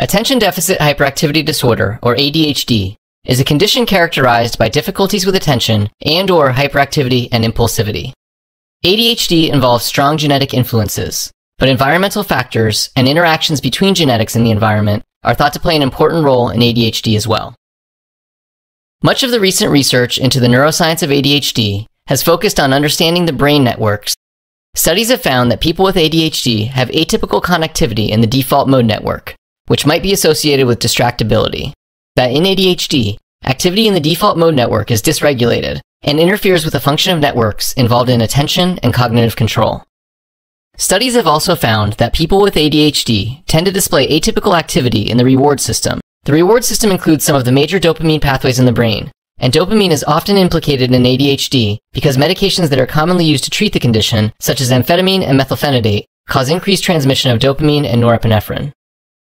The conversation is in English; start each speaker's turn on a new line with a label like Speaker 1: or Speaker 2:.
Speaker 1: Attention Deficit Hyperactivity Disorder, or ADHD, is a condition characterized by difficulties with attention and or hyperactivity and impulsivity. ADHD involves strong genetic influences, but environmental factors and interactions between genetics and the environment are thought to play an important role in ADHD as well. Much of the recent research into the neuroscience of ADHD has focused on understanding the brain networks. Studies have found that people with ADHD have atypical connectivity in the default mode network, which might be associated with distractibility. That in ADHD, activity in the default mode network is dysregulated and interferes with the function of networks involved in attention and cognitive control. Studies have also found that people with ADHD tend to display atypical activity in the reward system. The reward system includes some of the major dopamine pathways in the brain, and dopamine is often implicated in ADHD because medications that are commonly used to treat the condition, such as amphetamine and methylphenidate, cause increased transmission of dopamine and norepinephrine.